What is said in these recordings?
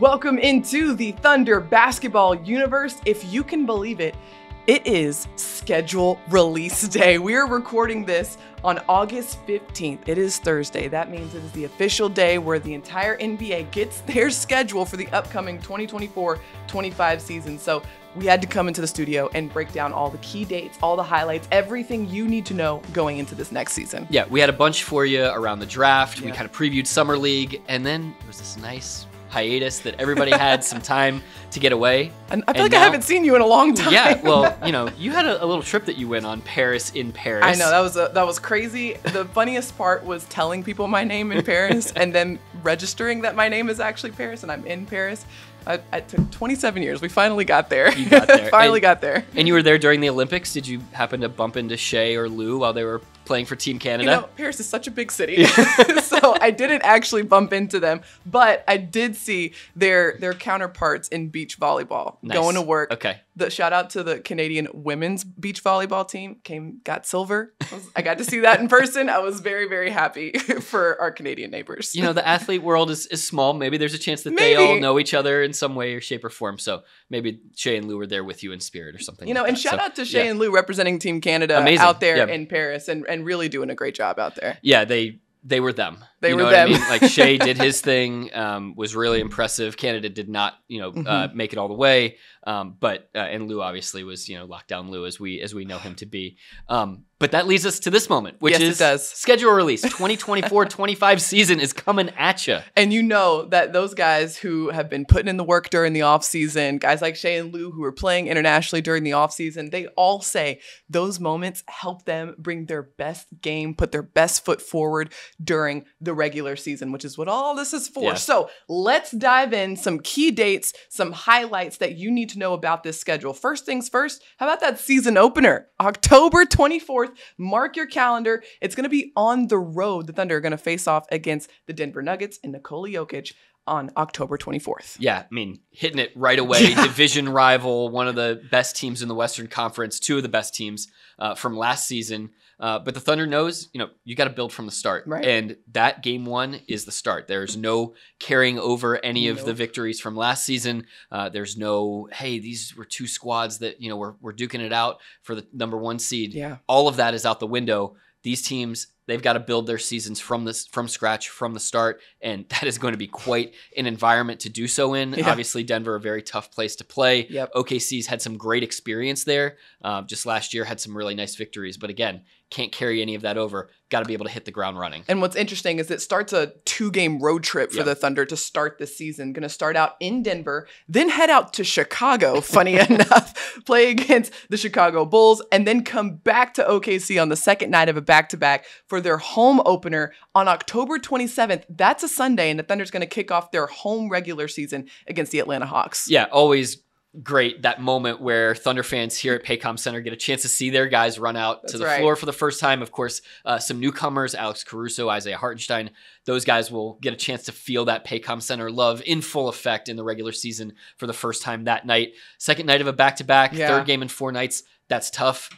Welcome into the Thunder basketball universe. If you can believe it, it is schedule release day. We are recording this on August 15th. It is Thursday. That means it is the official day where the entire NBA gets their schedule for the upcoming 2024 25 season. So we had to come into the studio and break down all the key dates, all the highlights, everything you need to know going into this next season. Yeah, we had a bunch for you around the draft. We Yeah. kind of previewed Summer League, and then it was this nice hiatus that everybody had some time to get away. And I feel And like I haven't seen you in a long time. Yeah, well, you know, you had a, a little trip that you went on, Paris in Paris. I know that was a, that was crazy. The funniest part was telling people my name in Paris and then registering that my name is actually Paris and I'm in Paris. I, I took 27 years. We finally got there. You got there. finally And- got there. And you were there during the Olympics. Did you happen to bump into Shai or Lu while they were playing for Team You Canada? know, Paris is such a big city, so I didn't actually bump into them, but I did see their their counterparts in beach volleyball Nice. going to work. Okay. The shout out to the Canadian women's beach volleyball team came got silver. I, was- I got to see that in person. I was very very happy for our Canadian neighbors. you know, the athlete world is, is small. Maybe there's a chance that they all know each other in some way or shape or form. So maybe Shai and Lu were there with you in spirit or something. You know, like and that. shout So, out to Shai yeah. and Lu representing Team Canada Amazing. out there Yeah. in Paris and, and really doing a great job out there. yeah, they they were them. They you were know what I them. mean? Like Shai did his thing, um, was really impressive. Canada did not, you know, uh, Mm-hmm. make it all the way, um, but uh, and Lu obviously was, you know, lockdown Lu as we as we know him to be. Um, but that leads us to this moment, which Yes, is schedule release. 2024-25 season is coming at you. And you know that those guys who have been putting in the work during the offseason, guys like Shai and Lu who are playing internationally during the offseason, they all say those moments help them bring their best game, put their best foot forward during the regular season, which is what all this is for. Yeah. So let's dive in some key dates, some highlights that you need to know about this schedule. First things first, how about that season opener? October 24th. Mark your calendar. It's going to be on the road. The Thunder are going to face off against the Denver Nuggets and Nikola Jokic on October 24th. Yeah, I mean, hitting it right away. Division rival, one of the best teams in the Western Conference, two of the best teams uh, from last season. Uh, but the Thunder knows, you know, you got to build from the start. Right. And that game one is the start. There's no carrying over any of the victories from last season. Uh, there's no, hey, these were two squads that, you know, we're, we're duking it out for the number one seed. Yeah. All of that is out the window. These teams, they've got to build their seasons from this from scratch from the start, and that is going to be quite an environment to do so in. Yeah. Obviously, Denver a very tough place to play. Yep. OKC's had some great experience there. Um, just last year had some really nice victories, but again, can't carry any of that over. Got to be able to hit the ground running. And what's interesting is it starts a two game road trip for Yeah. the Thunder to start the season. Going to start out in Denver, then head out to Chicago, funny enough, play against the Chicago Bulls, and then come back to OKC on the second night of a back to back for their home opener on October 27th. That's a Sunday, and the Thunder's going to kick off their home regular season against the Atlanta Hawks. yeah, always great that moment where Thunder fans here at Paycom Center get a chance to see their guys run out That's to the right. floor for the first time. Of course, uh, some newcomers, Alex Caruso, Isaiah Hartenstein, those guys will get a chance to feel that Paycom Center love in full effect in the regular season for the first time that night. Second night of a back to back, third game in four nights. That's tough.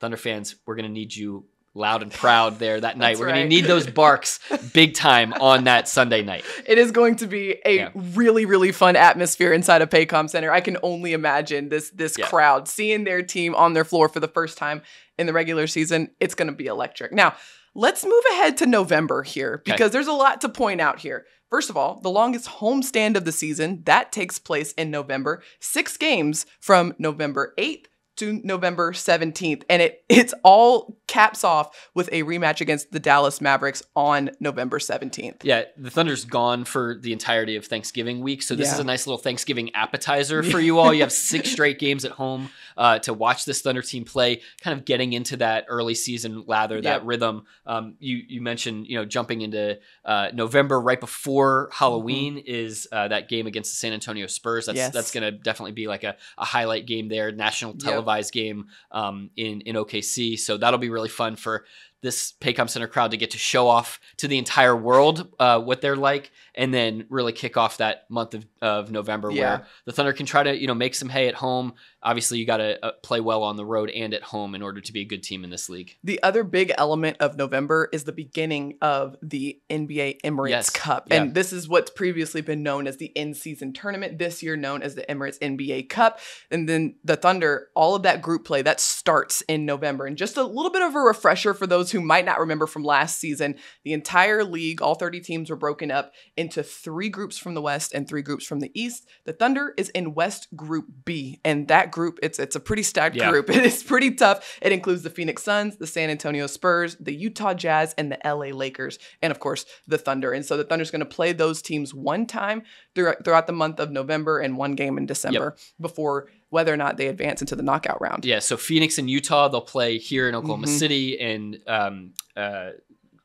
Thunder fans, we're going to need you loud and proud there that night. We're going to need those barks big time on that Sunday night. It is going to be a Yeah. really, really fun atmosphere inside of Paycom Center. I can only imagine this this Yeah. crowd seeing their team on their floor for the first time in the regular season. It's going to be electric. Now, let's move ahead to November here Okay. because there's a lot to point out here. First of all, the longest homestand of the season that takes place in November. Six games from November 8th to November 17th, and it it's all caps off with a rematch against the Dallas Mavericks on November 17th. Yeah, the Thunder's gone for the entirety of Thanksgiving week, so this Yeah. is a nice little Thanksgiving appetizer for you all. You have six straight games at home uh, to watch this Thunder team play, kind of getting into that early season lather, that Yep. rhythm. Um, you you mentioned you know jumping into uh, November right before Halloween is uh, that game against the San Antonio Spurs. That's Yes. that's going to definitely be like a, a highlight game there, national Yep. televised game um, in in OKC. So that'll be really fun for this Paycom Center crowd to get to show off to the entire world uh, what they're like, and then really kick off that month of, of November Yeah. where the Thunder can try to you know make some hay at home. Obviously, you got to uh, play well on the road and at home in order to be a good team in this league. The other big element of November is the beginning of the NBA Emirates Yes. Cup. Yeah. And this is what's previously been known as the in season tournament, this year known as the Emirates NBA Cup. And then the Thunder, all of that group play, that starts in November. And just a little bit of a refresher for those who might not remember from last season, the entire league, all 30 teams were broken up into three groups from the West and three groups from the East. The Thunder is in West Group B. And that group, it's it's a pretty stacked Yeah. group. It is pretty tough. It includes the Phoenix Suns, the San Antonio Spurs, the Utah Jazz, and the LA Lakers, and of course the Thunder. And so the Thunder's going to play those teams one time throughout, throughout the month of November and one game in December before whether or not they advance into the knockout round. Yeah, so Phoenix and Utah, they'll play here in Oklahoma Mhm. City, and um, uh,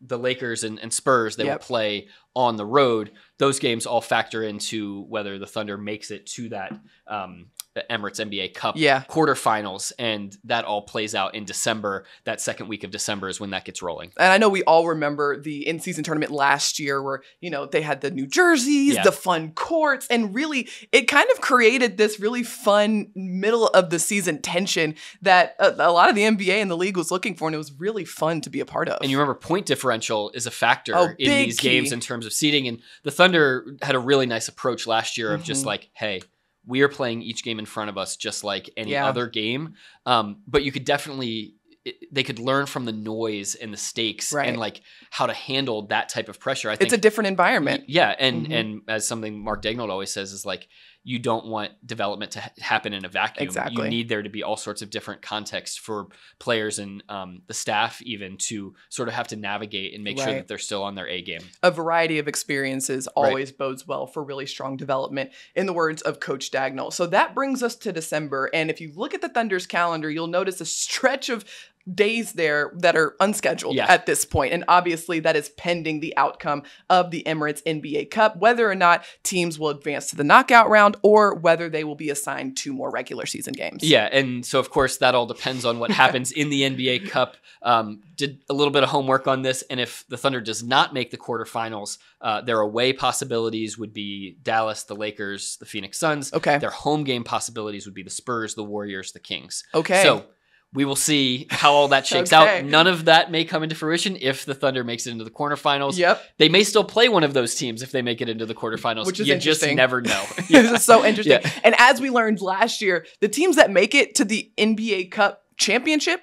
the Lakers and, and Spurs, they will play on the road. Those games all factor into whether the Thunder makes it to that um, the Emirates NBA Cup Yeah. quarterfinals, and that all plays out in December. That second week of December is when that gets rolling. And I know we all remember the in-season tournament last year where, you know, they had the New Jerseys, Yeah. the fun courts, and really it kind of created this really fun middle of the season tension that a, a lot of the NBA and the league was looking for, and it was really fun to be a part of. And you remember point differential is a factor Oh, in these key. games in terms of seeding. And the Thunder had a really nice approach last year of just Mhm. like, hey, we are playing each game in front of us just like any Yeah. other game. Um, but you could definitely it- they could learn from the noise and the stakes Right. and like how to handle that type of pressure. I think it's a different environment. yeah, and Mhm. and as something Mark Daigneault always says is like you don't want development to ha- happen in a vacuum. Exactly. You need there to be all sorts of different contexts for players and um, the staff even to sort of have to navigate and make sure that they're still on their A game. a variety of experiences Right. always bodes well for really strong development, in the words of Coach Daigneault. So that brings us to December. And if you look at the Thunder's calendar, you'll notice a stretch of days there that are unscheduled Yeah. at this point. And obviously, that is pending the outcome of the Emirates NBA Cup, whether or not teams will advance to the knockout round or whether they will be assigned to more regular season games. Yeah, and so of course that all depends on what happens in the NBA Cup. Um, did a little bit of homework on this, and if the Thunder does not make the quarterfinals, uh, their away possibilities would be Dallas, the Lakers, the Phoenix Suns. Okay. Their home game possibilities would be the Spurs, the Warriors, the Kings. Okay. So we will see how all that shakes Okay. out. None of that may come into fruition if the Thunder makes it into the quarterfinals. Yep. They may still play one of those teams if they make it into the quarterfinals. Which is you just never know. this is so interesting. Yeah. And as we learned last year, the teams that make it to the NBA Cup championship,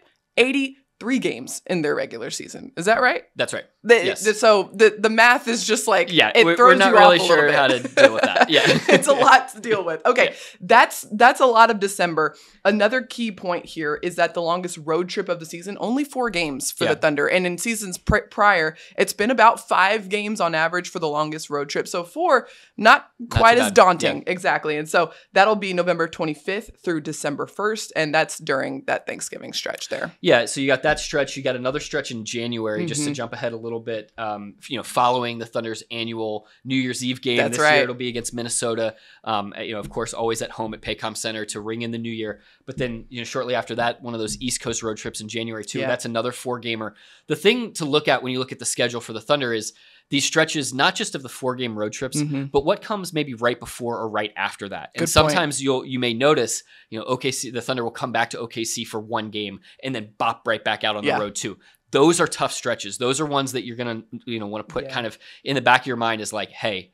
83 games in their regular season. Is that right? That's right. The, Yes. the- so the, the math is just like Yeah, it we're- throws we're not you really off a sure bit. how to deal with that. Yeah. it's a lot to deal with. Okay, Yeah. that's that's a lot of December. Another key point here is that the longest road trip of the season, only four games for Yeah. the Thunder, and in seasons pr- prior, it's been about five games on average for the longest road trip. So four, not quite too as bad. daunting, exactly. And so that'll be November 25th through December 1st, and that's during that Thanksgiving stretch there. Yeah, so you got that stretch. You got another stretch in January, just to Mhm. jump ahead a little bit. Um, you know, following the Thunder's annual New Year's Eve game That's this right. year, it'll be against Minnesota. Um, you know, of course, always at home at Paycom Center to ring in the new year. But then, you know, shortly after that, one of those East Coast road trips in January too. Yeah. That's another four gamer. The thing to look at when you look at the schedule for the Thunder is these stretches, not just of the four game road trips, Mhm. but what comes maybe right before or right after that. Good And point. sometimes you'll you may notice, you know, OKC the Thunder will come back to OKC for one game and then bop right back out on Yeah. the road too. Those are tough stretches. Those are ones that you're gonna you know want to put Yeah. kind of in the back of your mind as like, hey,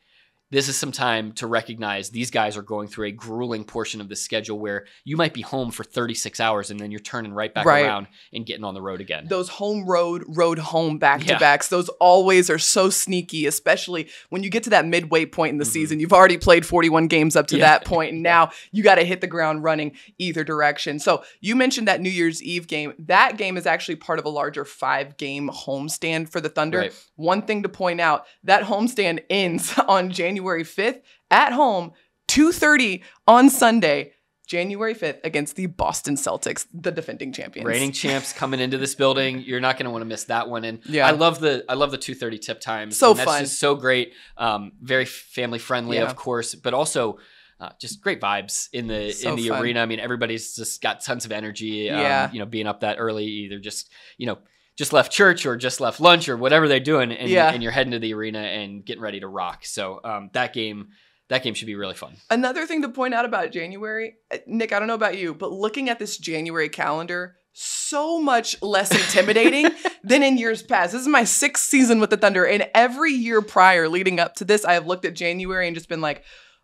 this is some time to recognize these guys are going through a grueling portion of the schedule where you might be home for 36 hours and then you're turning right back Right. around and getting on the road again. those home road road home back to Yeah. backs those always are so sneaky especially when you get to that midway point in the Mhm. season you've already played 41 games up to Yeah. that point and now you got to hit the ground running either direction so you mentioned that new year's eve game that game is actually part of a larger five game homestand for the thunder Right. one thing to point out that homestand ends on january 5th at home 2.30 on sunday January 5th against the Boston Celtics, the defending champions. Reigning champs coming into this building. You're not going to want to miss that one. And Yeah. I love the I love the 2:30 tip times. So that's fun. just so great. Um, very family friendly, Yeah. of course, but also. Uh, just great vibes in the So in the fun. arena. I mean, everybody's just got tons of energy. Um, Yeah. you know, being up that early, either just you know just left church or just left lunch or whatever they're doing, and, Yeah. and you're heading to the arena and getting ready to rock. So um, that game, that game should be really fun. Another thing to point out about January, uh, Nick, I don't know about you, but looking at this January calendar, so much less intimidating than in years past. This is my sixth season with the Thunder, and every year prior leading up to this, I have looked at January and just been like,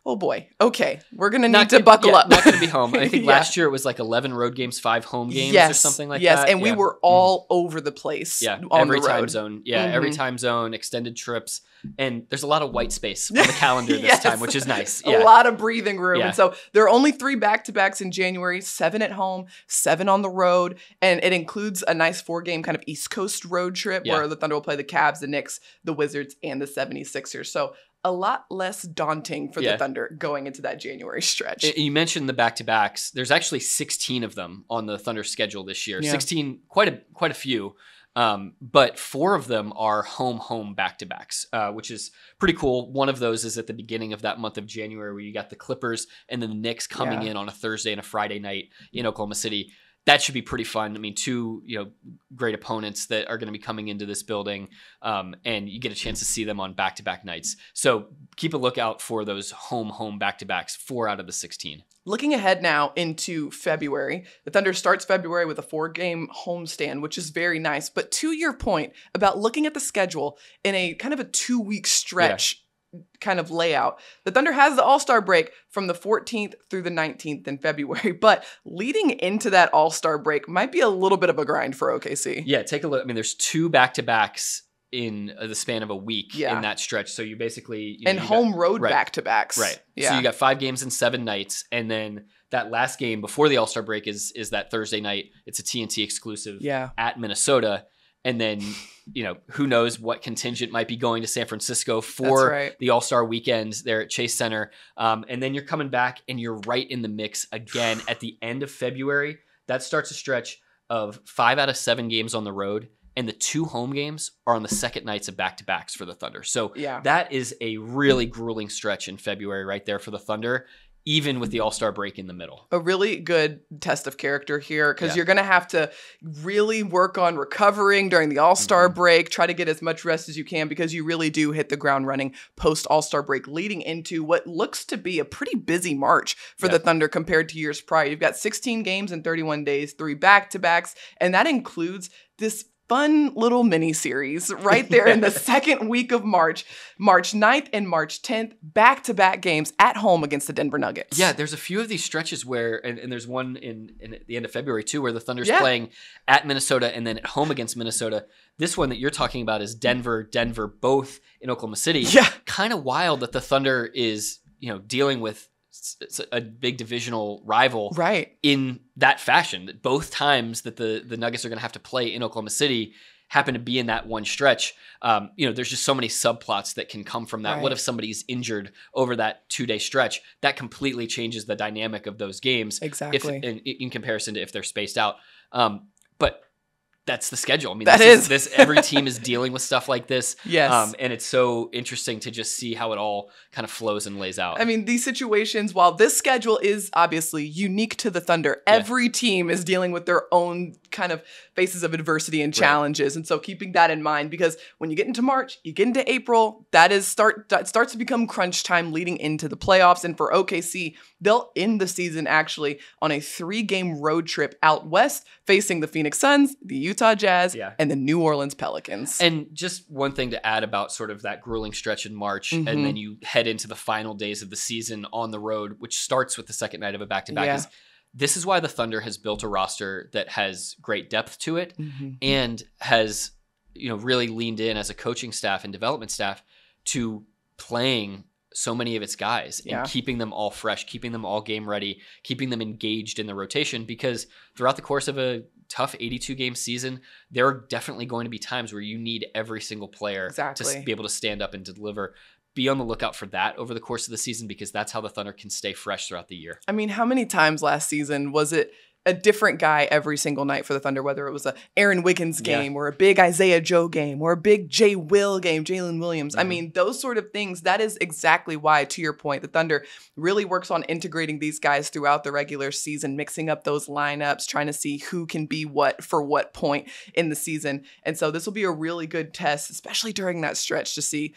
oh boy, okay, we're gonna need to gonna- buckle yeah, up. Not going to be home. I think Yeah. last year it was like 11 road games, five home games, yes, or something like yes, that. Yes, and we were all over the place. Yeah, on every the road. time zone. Yeah, every Mhm. time zone, extended trips, and there's a lot of white space on the calendar this Yes. time, which is nice. A lot of breathing room. Yeah. And so there are only three back to backs in January seven at home, seven on the road. And it includes a nice four game kind of East Coast road trip Yeah. where the Thunder will play the Cavs, the Knicks, the Wizards, and the 76ers. So a lot less daunting for Yeah. the Thunder going into that January stretch. You mentioned the back to backs. There's actually 16 of them on the Thunder schedule this year. Yeah. 16, quite a quite a few. Um, but four of them are home home back to backs, uh, which is pretty cool. One of those is at the beginning of that month of January, where you got the Clippers and then the Knicks coming Yeah. in on a Thursday and a Friday night in Oklahoma City. That should be pretty fun. I mean, two you know great opponents that are going to be coming into this building, um, and you get a chance to see them on back to back nights. So keep a lookout for those home home back to backs. Four out of the 16. Looking ahead now into February, the Thunder starts February with a four game homestand, which is very nice. But to your point about looking at the schedule in a kind of a two week stretch kind of layout, the Thunder has the All Star break from the 14th through the 19th in February. But leading into that All Star break might be a little bit of a grind for OKC. Yeah, take a look. I mean, there's two back to backs in uh, the span of a week Yeah. in that stretch. So you basically you know, And you got- home road right. back to backs. right. Yeah. So you got five games in seven nights, and then that last game before the All Star break is is that Thursday night. It's a TNT exclusive yeah. at Minnesota, and then you know who knows what contingent might be going to San Francisco for right. the All Star weekend there at Chase Center. Um, and then you're coming back and you're right in the mix again at the end of February. That starts a stretch of five out of seven games on the road, and the two home games are on the second nights of back to backs for the Thunder. So Yeah. that is a really grueling stretch in February right there for the Thunder, even with the All Star break in the middle. a really good test of character here because Yeah. you're going to have to really work on recovering during the All Star Mhm. break. Try to get as much rest as you can because you really do hit the ground running post All Star break, leading into what looks to be a pretty busy March for Yeah. the Thunder compared to years prior. You've got 16 games in 31 days, three back to backs, and that includes this. Fun little mini series right there in the second week of March, March 9th and March 10th, back to back games at home against the Denver Nuggets. Yeah, there's a few of these stretches where, and, and there's one in, in the end of February too, where the Thunder's Yeah. playing at Minnesota and then at home against Minnesota. This one that you're talking about is Denver, Denver, both in Oklahoma City. Yeah. Kind of wild that the Thunder is, you know, dealing with a big divisional rival Right. in that fashion. That both times that the the Nuggets are going to have to play in Oklahoma City happen to be in that one stretch. Um, you know, there's just so many subplots that can come from that. What if somebody's injured over that two day stretch? That completely changes the dynamic of those games. If Exactly. in, in comparison to if they're spaced out. Um, that's the schedule. I mean, That this is. this every team is dealing with stuff like this. yes. Um, and it's so interesting to just see how it all kind of flows and lays out. I mean, these situations, while this schedule is obviously unique to the Thunder, Yeah. every team is dealing with their own kind of faces of adversity and Right. challenges. And so keeping that in mind, because when you get into March, you get into April, that is start that starts to become crunch time leading into the playoffs. And for OKC, they'll end the season actually on a three-game road trip out west, facing the Phoenix Suns, the Utah Jazz, Yeah. and the New Orleans Pelicans. And just one thing to add about sort of that grueling stretch in March, Mhm. and then you head into the final days of the season on the road, which starts with the second night of a back to back. Is this is why the Thunder has built a roster that has great depth to it Mhm. and has you know really leaned in as a coaching staff and development staff to playing so many of its guys Yeah. and keeping them all fresh, keeping them all game ready, keeping them engaged in the rotation because throughout the course of a tough 82 game season, there are definitely going to be times where you need every single player to Exactly. s- be able to stand up and deliver. Be on the lookout for that over the course of the season because that's how the Thunder can stay fresh throughout the year. I mean, how many times last season was it a different guy every single night for the Thunder, whether it was a Aaron Wiggins Yeah. game or a big Isaiah Joe game or a big Jay Will game, Jalen Williams. I Mhm. mean, those sort of things, that is exactly why, to your point, the Thunder really works on integrating these guys throughout the regular season, mixing up those lineups, trying to see who can be what for what point in the season. And so this will be a really good test, especially during that stretch to see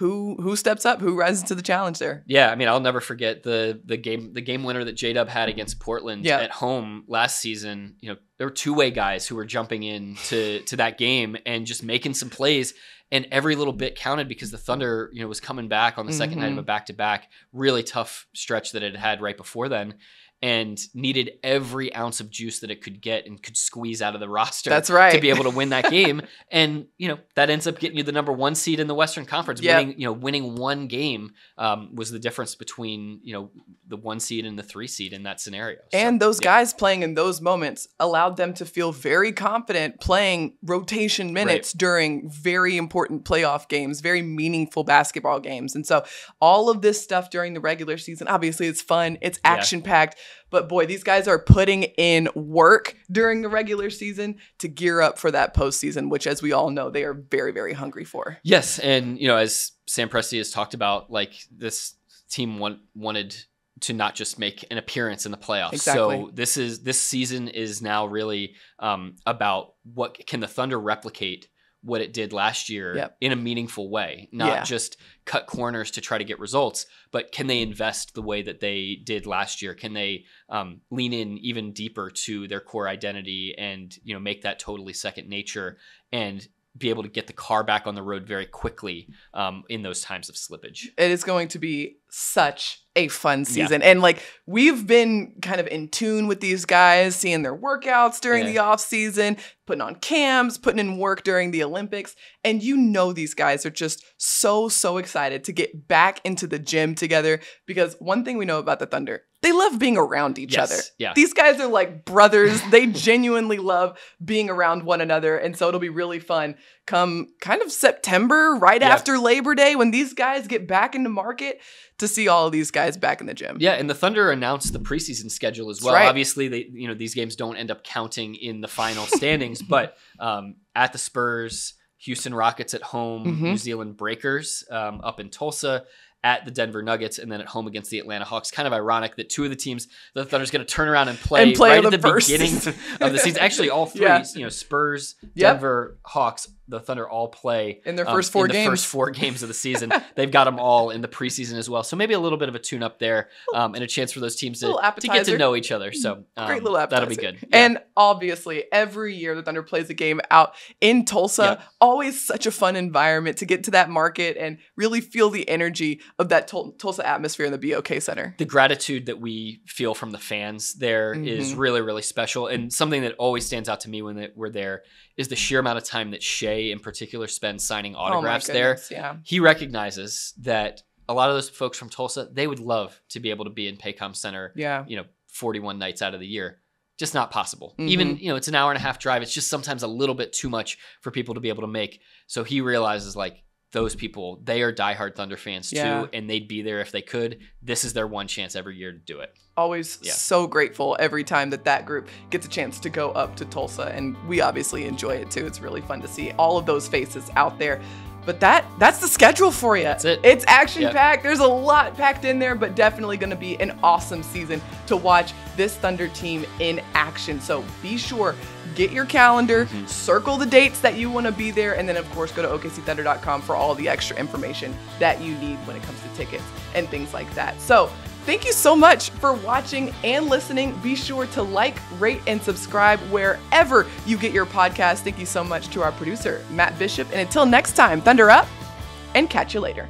who who steps up, who rises to the challenge there. Yeah, I mean, I'll never forget the the game the game winner that J Dub had against Portland Yeah. at home last season. You know, there were two way guys who were jumping in to to that game and just making some plays, and every little bit counted because the Thunder, you know, was coming back on the 2nd night of a back to back, really tough stretch that it had right before then. And needed every ounce of juice that it could get and could squeeze out of the roster That's right. to be able to win that game. and you know that ends up getting you the number one seed in the Western Conference. Yep. Winning, you know, winning one game um, was the difference between you know the one seed and the three seed in that scenario. So, And those yeah. guys playing in those moments allowed them to feel very confident playing rotation minutes during very important playoff games, very meaningful basketball games. And so all of this stuff during the regular season, obviously it's fun, it's action packed, but boy, these guys are putting in work during the regular season to gear up for that postseason, which as we all know, they are very, very hungry for. Yes, and you know, as Sam Presti has talked about, like this team want, wanted to not just make an appearance in the playoffs. Exactly. So this is this season is now really um, about what can the Thunder replicate what it did last year Yep. in a meaningful way, not Yeah. just cut corners to try to get results, but can they invest the way that they did last year? Can they um, lean in even deeper to their core identity and you know make that totally second nature and be able to get the car back on the road very quickly um, in those times of slippage. it is going to be such a fun Yeah. season. And like we've been kind of in tune with these guys, seeing their workouts during Yeah. the off season, putting on cams, putting in work during the Olympics. And you know these guys are just so, so excited to get back into the gym together because one thing we know about the Thunder, they love being around each Yes, other. yeah. These guys are like brothers. they genuinely love being around one another. And so it'll be really fun come kind of September, right after Labor Day, when these guys get back into market to see all of these guys back in the gym. Yeah, and the Thunder announced the preseason schedule as well. right. Obviously, they you know these games don't end up counting in the final standings, but um, at the Spurs, Houston Rockets at home, Mhm. New Zealand Breakers um, up in Tulsa. At the Denver Nuggets and then at home against the Atlanta Hawks. Kind of ironic that two of the teams the Thunder's going to turn around and play, And play right the at the beginning of the season. Actually, all three, Yeah. you know, Spurs, Yep. Denver, Hawks, the Thunder all play In their um, first four in the games. first four games of the season. They've got them all in the preseason as well. So maybe a little bit of a tune up there, um, and a chance for those teams to, to get to know each other. So um, Great little appetizer. that'll be good. Yeah. And obviously, every year the Thunder plays a game out in Tulsa. Yeah. Always such a fun environment to get to that market and really feel the energy of that Tul- Tulsa atmosphere in the BOK Center. the gratitude that we feel from the fans there is Mhm. really really special and something that always stands out to me when they- we're there is the sheer amount of time that Shai in particular spends signing autographs oh my there Yeah. he recognizes that a lot of those folks from Tulsa they would love to be able to be in Paycom Center Yeah. you know 41 nights out of the year just not possible even Mm-hmm. you know it's an hour and a half drive it's just sometimes a little bit too much for people to be able to make so he realizes like those people they are diehard thunder fans Yeah. too and they'd be there if they could this is their one chance every year to do it Always Yeah. so grateful every time that that group gets a chance to go up to Tulsa. And we obviously enjoy it too. It's really fun to see all of those faces out there. But that that's the schedule for you. That's it. It's action Yep. packed. There's a lot packed in there, but definitely going to be an awesome season to watch this Thunder team in action. So be sure get your calendar, Mhm. circle the dates that you want to be there, and then of course go to okcthunder.com for all the extra information that you need when it comes to tickets and things like that. So Thank you so much for watching and listening. Be sure to like, rate, and subscribe wherever you get your podcast. Thank you so much to our producer, Matt Bishop. And until next time, Thunder up and catch you later.